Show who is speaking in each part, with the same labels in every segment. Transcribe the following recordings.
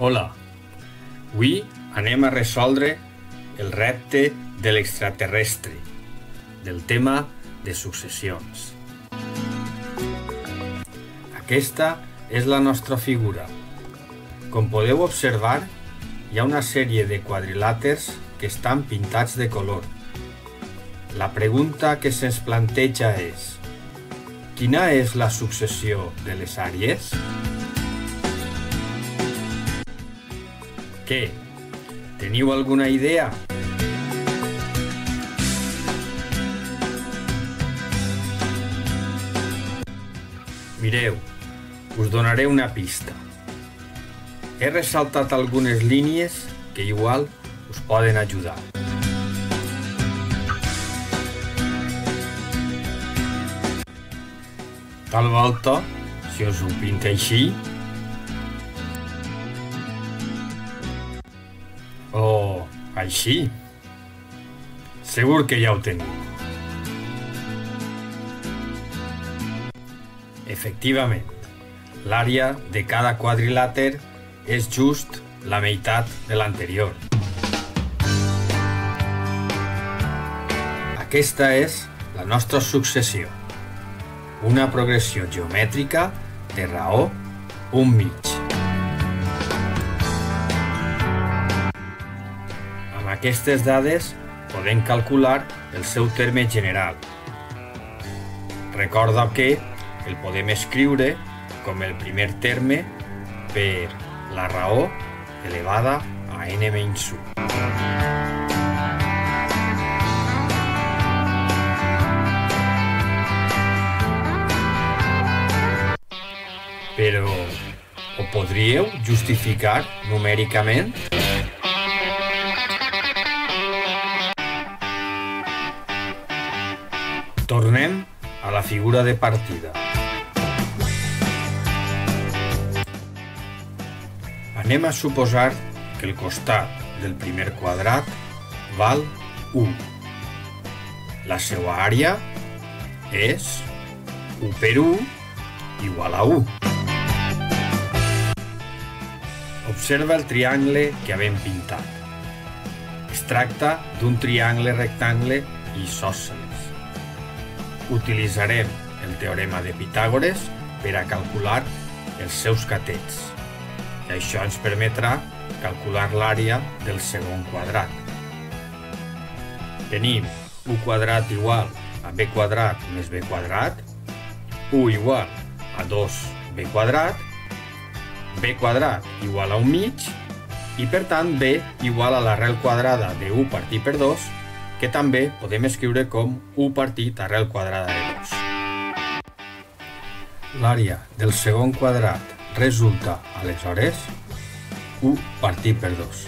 Speaker 1: Hola, avui anem a resoldre el repte de l'extraterrestre, del tema de successions. Aquesta és la nostra figura. Com podeu observar, hi ha una sèrie de quadrilàters que estan pintats de color. La pregunta que se'ns planteja és Quina és la successió de les àrees? Què? Teniu alguna idea? Mireu, us donaré una pista. He ressaltat algunes línies que igual us poden ajudar. Tal volta, si us ho pinta així, així, segur que ja ho teniu. Efectivament, l'àrea de cada quadrilàter és just la meitat de l'anterior. Aquesta és la nostra successió. Una progressió geomètrica de raó un mig. Amb aquestes dades podem calcular el seu terme general. Recorda que el podem escriure com el primer terme per la raó elevada a n menys 1. Però ho podríeu justificar numèricament? La figura de partida. Anem a suposar que el costat del primer quadrat val 1. La seva àrea és 1 per 1 igual a 1. Observa el triangle que havem pintat. Es tracta d'un triangle rectangle isòsceles. Utilitzarem el teorema de Pitàgores per a calcular els seus catets. I això ens permetrà calcular l'àrea del segon quadrat. Tenim u quadrat igual a b quadrat més b quadrat, u igual a 2b quadrat, b quadrat igual a un mig, i per tant b igual a l'arrel quadrada de 1 partit per 2, que també podem escriure com 1 partit arrel quadrada de 2. L'àrea del segon quadrat resulta, aleshores, 1 partit per 2.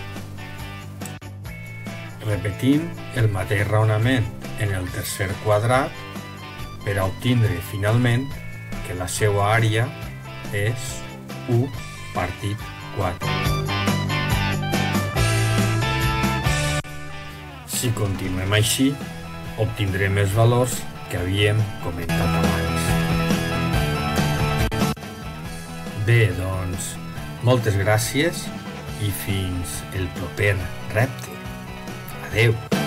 Speaker 1: Repetim el mateix raonament en el tercer quadrat per a obtindre finalment que la seva àrea és 1 partit 4. Si continuem així, obtindrem els valors que havíem comentat abans. Bé, doncs, moltes gràcies i fins el proper repte. Adeu!